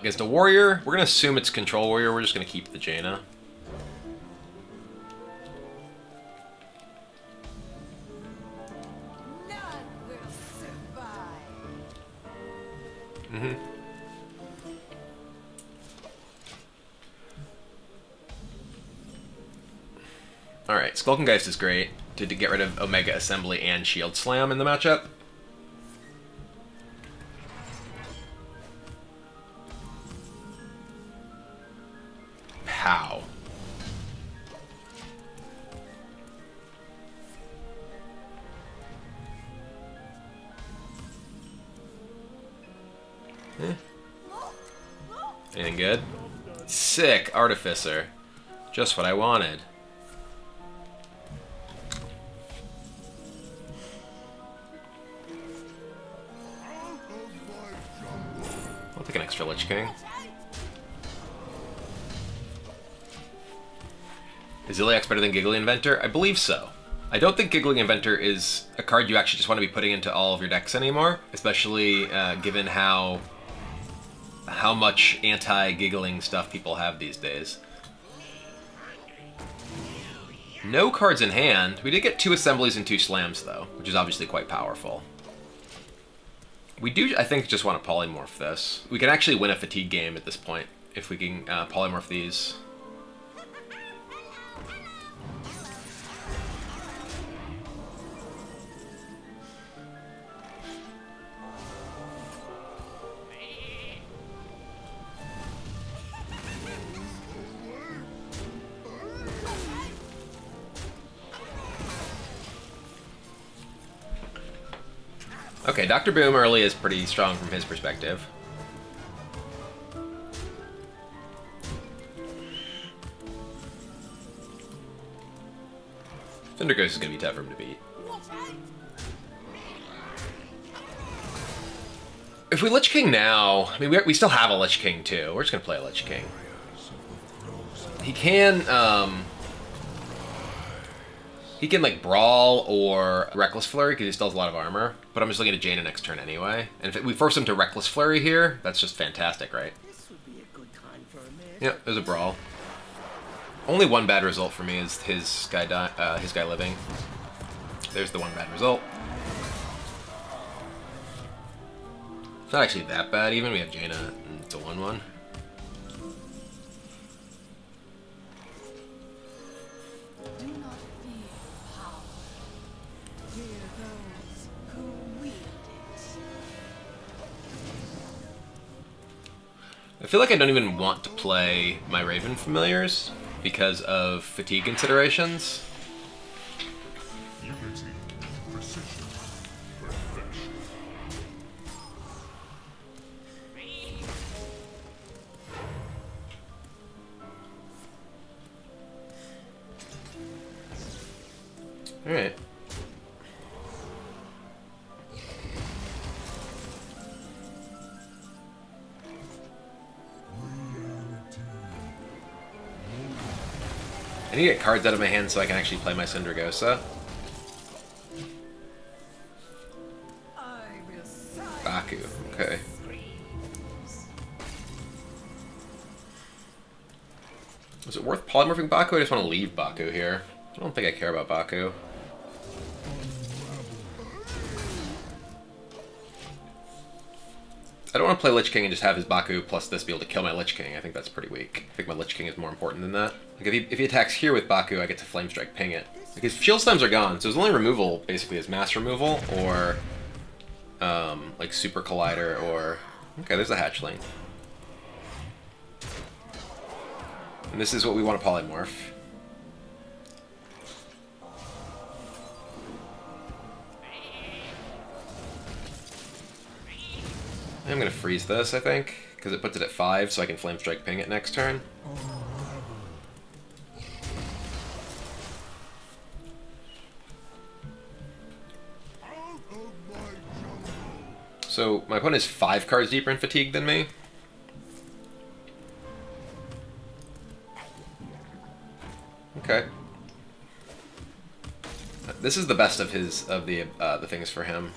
Against a warrior, we're gonna assume it's control warrior, we're just gonna keep the Jaina. Mm-hmm. Alright, Skulkengeist is great to, to get rid of Omega Assembly and Shield Slam in the matchup. Sick, Artificer. Just what I wanted. I'll take an extra Lich King. Is Zilliax better than Giggly Inventor? I believe so. I don't think Giggling Inventor is a card you actually just want to be putting into all of your decks anymore, especially uh, given how how much anti-giggling stuff people have these days. No cards in hand. We did get two assemblies and two slams, though, which is obviously quite powerful. We do, I think, just want to polymorph this. We can actually win a fatigue game at this point if we can uh, polymorph these. Dr. Boom early is pretty strong from his perspective. Thunder Ghost is going to be tough for him to beat. If we Lich King now, I mean, we, we still have a Lich King too. We're just going to play a Lich King. He can, um... He can, like, Brawl or Reckless Flurry, because he still has a lot of armor. But I'm just looking at Jaina next turn anyway. And if we force him to Reckless Flurry here, that's just fantastic, right? This would be a good time for a. Yep, there's a Brawl. Only one bad result for me is his guy di uh, his guy living. There's the one bad result. It's not actually that bad even. We have Jaina and it's a 1-1. I feel like I don't even want to play my Raven familiars because of fatigue considerations. I need to get cards out of my hand so I can actually play my Sindragosa. Baku, okay. Is it worth polymorphing Baku? I just want to leave Baku here. I don't think I care about Baku. I don't want to play Lich King and just have his Baku plus this be able to kill my Lich King. I think that's pretty weak. I think my Lich King is more important than that. Like if he, if he attacks here with Baku, I get to Flame Strike ping it. His shield slams are gone, so his only removal basically is mass removal or um, like Super Collider or okay, there's a hatchling. And this is what we want to polymorph. I'm gonna freeze this, I think, because it puts it at five, so I can flame strike ping it next turn. So my opponent is five cards deeper in fatigue than me. Okay. This is the best of his of the uh, the things for him.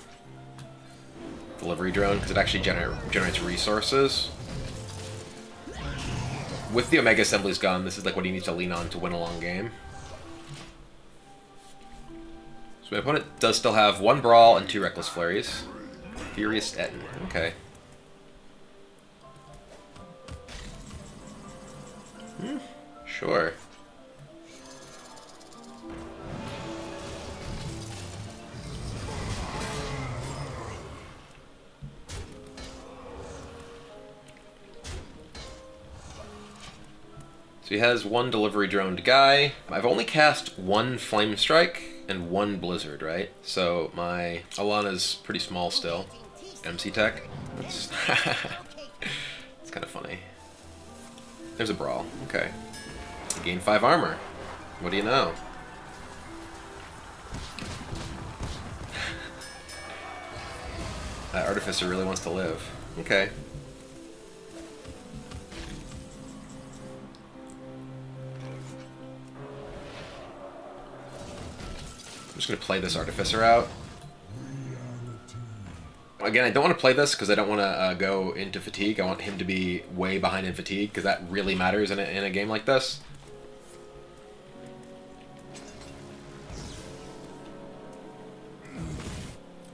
Delivery drone because it actually gener generates resources. with the Omega Assemblies gone, this is like what he needs to lean on to win a long game. So my opponent does still have one Brawl and two Reckless Flurries. Furious Ettin. Okay. Hmm, sure. He has one delivery droned guy. I've only cast one Flame Strike and one Blizzard, right? So my Alanna's pretty small still. MC Tech. It's kind of funny. There's a Brawl. Okay. Gain 5 armor. What do you know? that Artificer really wants to live. Okay. I'm just going to play this Artificer out. Again, I don't want to play this because I don't want to uh, go into fatigue. I want him to be way behind in fatigue because that really matters in a, in a game like this.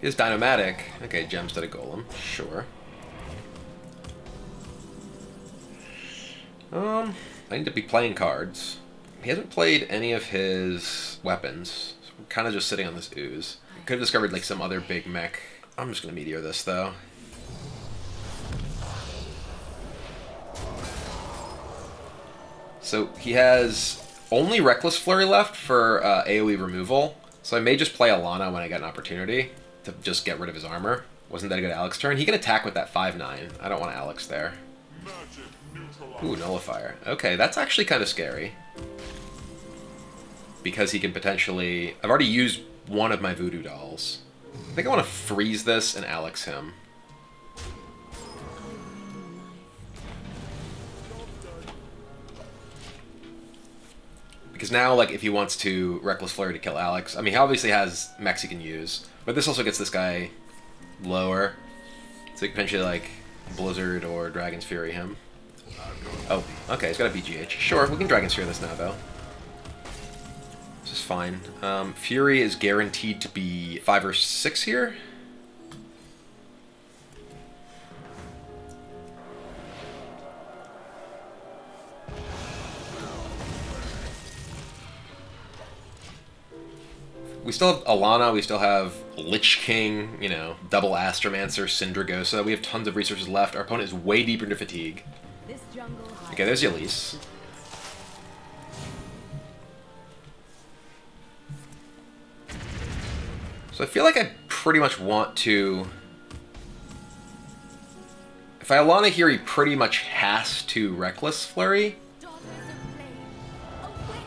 He's Dynomatic. Okay, gems to the Golem. Sure. Um, I need to be playing cards. He hasn't played any of his weapons. Kind of just sitting on this ooze. Could have discovered like some other big mech. I'm just gonna meteor this though. So he has only Reckless Flurry left for uh, AoE removal. So I may just play Alanna when I get an opportunity to just get rid of his armor. Wasn't that a good Alex turn? He can attack with that 5-9. I don't want Alex there. Ooh, Nullifier. Okay, that's actually kind of scary. Because he can potentially... I've already used one of my Voodoo Dolls. I think I want to freeze this and Alex him. Because now, like, if he wants to Reckless Flurry to kill Alex, I mean, he obviously has mechs he can use, but this also gets this guy lower. So he can potentially, like, Blizzard or Dragon's Fury him. Oh, okay, he's got a BGH. Sure, we can Dragon's Fury this now, though. Fine. Um, Fury is guaranteed to be 5 or 6 here. We still have Alanna, we still have Lich King, you know, double Astromancer, Sindragosa. We have tons of resources left. Our opponent is way deeper into fatigue. Okay, there's Elise. So I feel like I pretty much want to... If I Alanna here, he pretty much has to Reckless Flurry. daughters of flame, awaken!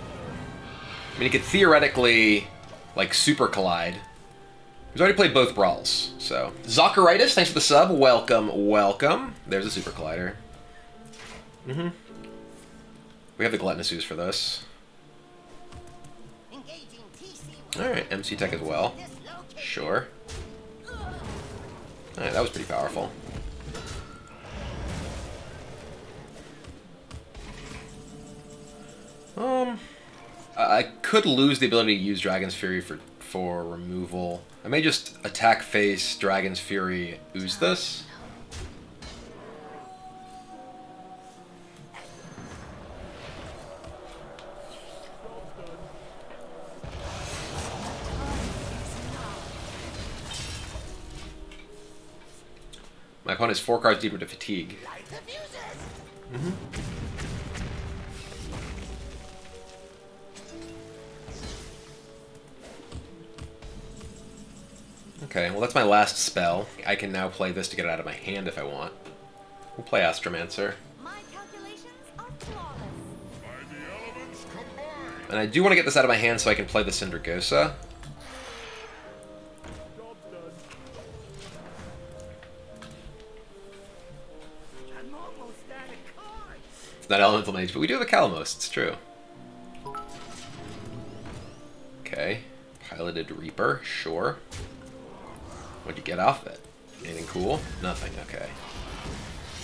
I mean, he could theoretically, like, Super Collide. He's already played both Brawls, so... Zacharitis, thanks for the sub. Welcome, welcome. There's a Super Collider. Mm-hmm. We have the Gluttonous Ooze for this. Alright, MC Tech as well. Sure. Alright, that was pretty powerful. Um, I could lose the ability to use Dragon's Fury for for removal. I may just attack face Dragon's Fury, ooze this. My opponent is four cards deeper to fatigue. Mm-hmm. Okay, well that's my last spell. I can now play this to get it out of my hand if I want. We'll play Astromancer. My calculations are flawless. By the elements combined. And I do want to get this out of my hand so I can play the Sindragosa. not elemental mage, but we do have a Kalimos, it's true. Okay. Piloted Reaper, sure. What'd you get off it? Anything cool? Nothing, okay.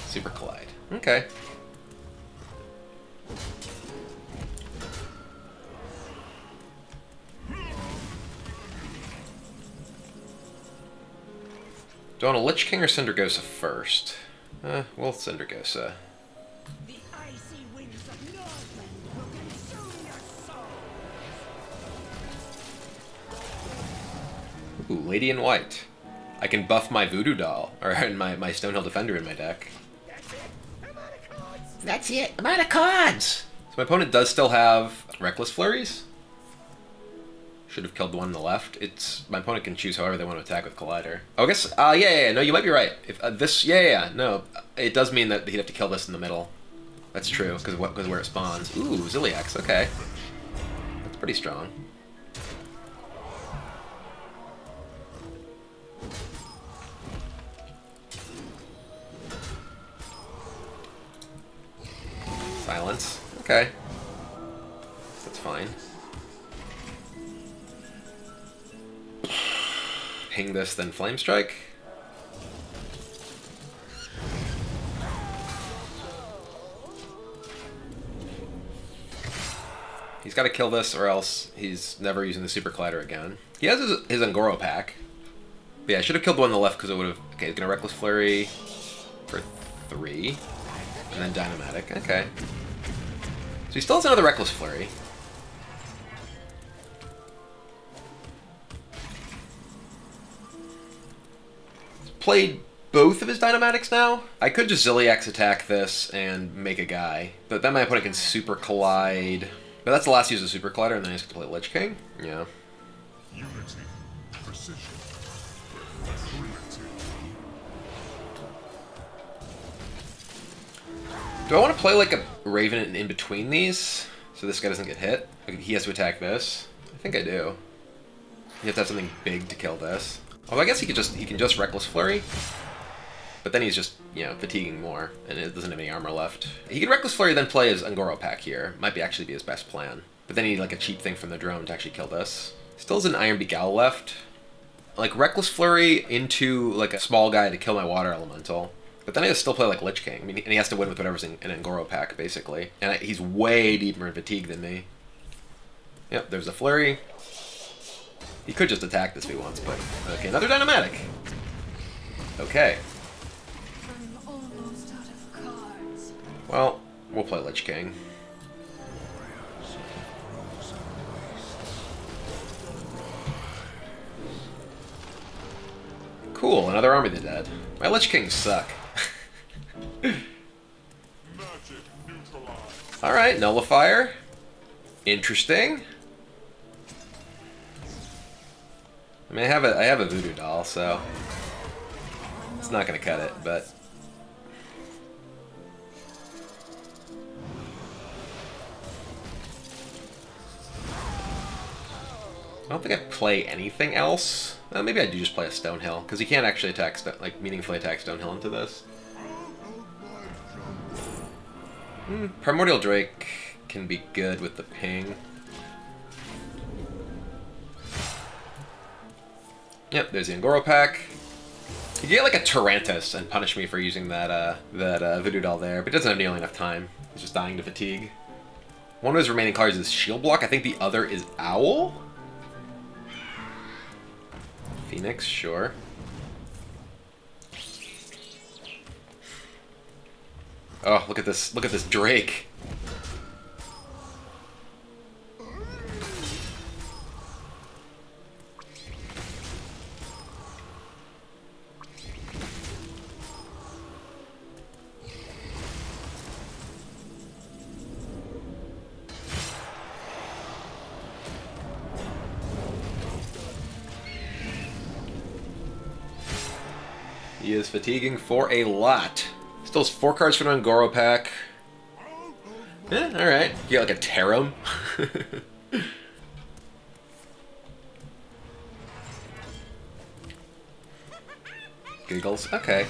Super Collide. Okay. Do I want a Lich King or Sindragosa first? Well, we'll Sindragosa. Ooh, Lady in White. I can buff my Voodoo Doll, or my, my Stonehill Defender in my deck. That's it. I'm out of cards. That's it. I'm out of cards. So my opponent does still have Reckless Flurries. Should have killed the one on the left. It's my opponent can choose however they want to attack with Collider. Oh, I guess. Uh, yeah, yeah, yeah. No, you might be right. If uh, this, yeah, yeah, yeah, no, it does mean that he'd have to kill this in the middle. That's true because because where it spawns. Ooh, Zilliax. Okay, that's pretty strong. Silence. Okay. That's fine. Ping this, then Flame Strike. He's got to kill this, or else he's never using the Super Collider again. He has his, his Un'Goro pack. But yeah, I should have killed the one on the left because it would have. Okay, he's gonna Reckless Flurry for three, and then Dynamatic. Okay. So he still has another Reckless Flurry. He's played both of his Dynamatics now. I could just Zilliax attack this and make a guy, but then my opponent can Super Collide. But that's the last use of Super Collider, and then he's gonna play Lich King. Yeah. Unity. Precision. Do I want to play like a Raven in, between these, so this guy doesn't get hit? He has to attack this. I think I do. You have to have something big to kill this. Oh, I guess he could just he can just Reckless Flurry. But then he's just, you know, fatiguing more, and it doesn't have any armor left. He could Reckless Flurry, then play his Un'Goro pack here. Might be actually be his best plan. But then he need like a cheap thing from the drone to actually kill this. Still has an Iron Owl left. Like Reckless Flurry into like a small guy to kill my Water Elemental. But then I still play like Lich King. I mean, and he has to win with whatever's in an Un'Goro pack, basically. And he's way deeper in fatigue than me. Yep, there's a Flurry. He could just attack this if he wants, but... Okay, another Dynamatic. Okay. Well, we'll play Lich King. Cool, another Army of the Dead. My Lich Kings suck. Alright, Nullifier. Interesting. I mean, I have a I have a voodoo doll, so it's not gonna cut it. But I don't think I play anything else. Maybe I do just play a Stonehill because you can't actually attack like meaningfully attack Stonehill into this. Hmm, Primordial Drake can be good with the ping. Yep, there's the Un'Goro pack. You get like a Tarantus and punish me for using that uh, that uh, Voodoo doll there, but it doesn't have nearly enough time. He's just dying to fatigue. One of his remaining cards is Shield Block. I think the other is Owl. Phoenix, sure. Oh, look at this! Look at this Drake. He is fatiguing for a lot. Still four cards for an Un'Goro pack. Yeah, alright. You got like a Tarum. Giggles. Okay.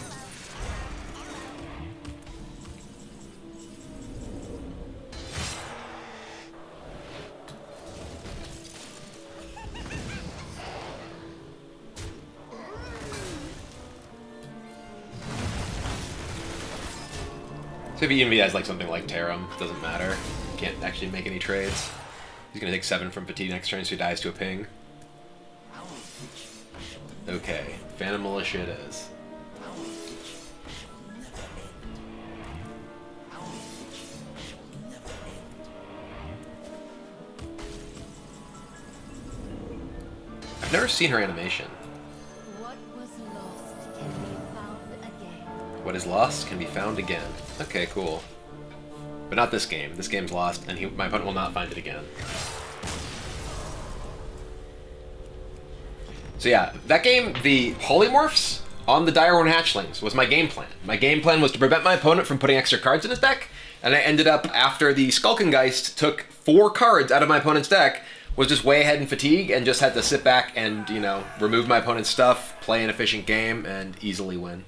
So if he, even if he has like something like Tarum, doesn't matter. Can't actually make any trades. He's gonna take seven from Petit next turn, so he dies to a ping. Okay, Phantom Militia it is. I've never seen her animation. What, was lost can be found again. what is lost can be found again. Okay, cool. But not this game. This game's lost, and he, my opponent will not find it again. So yeah, that game, the polymorphs on the Direhorn Hatchlings was my game plan. My game plan was to prevent my opponent from putting extra cards in his deck, and I ended up, after the Skulkengeist took four cards out of my opponent's deck, was just way ahead in fatigue and just had to sit back and, you know, remove my opponent's stuff, play an efficient game, and easily win.